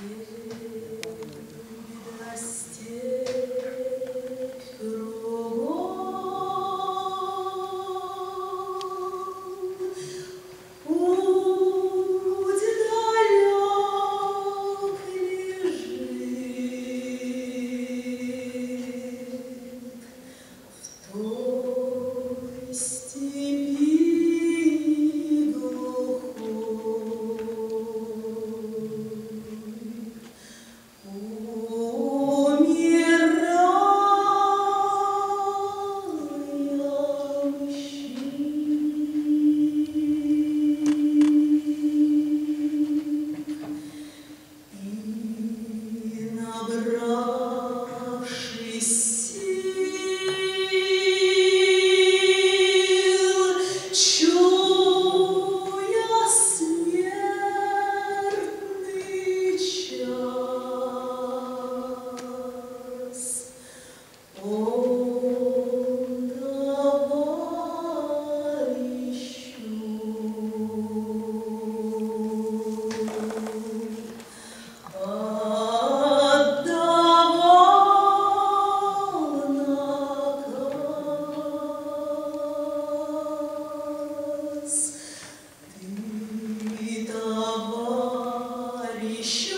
Mm-hmm. should.